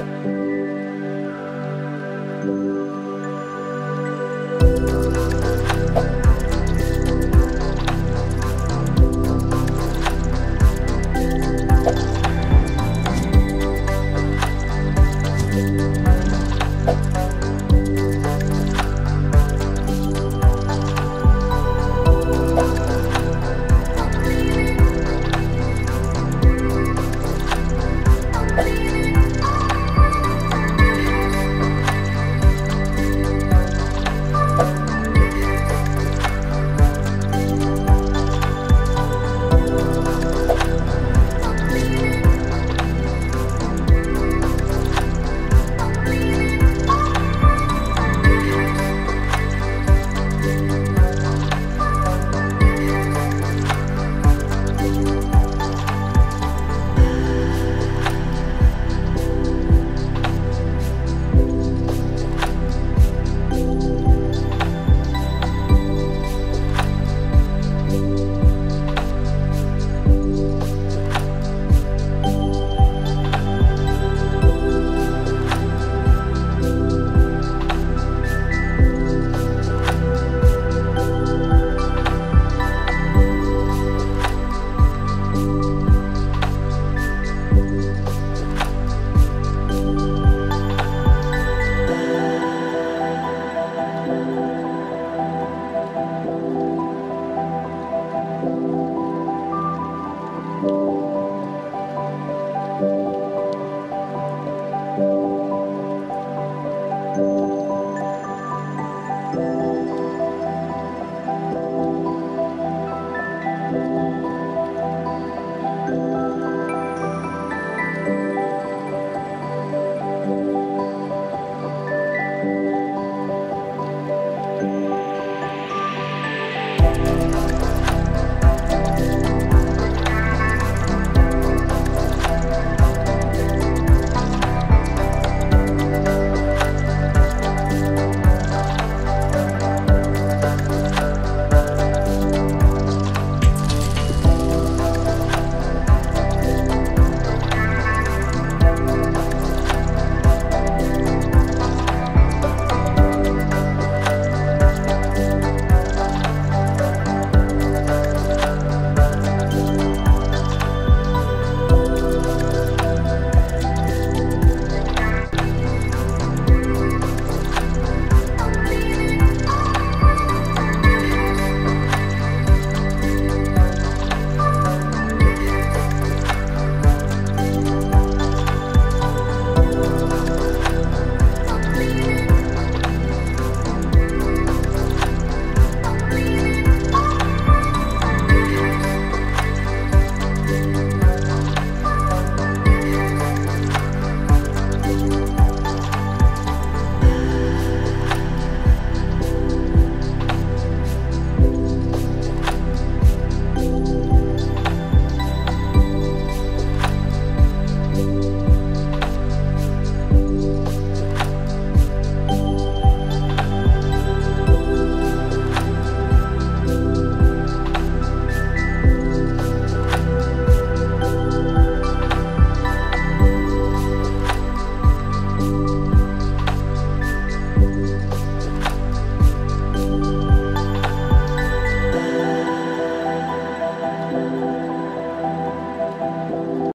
you.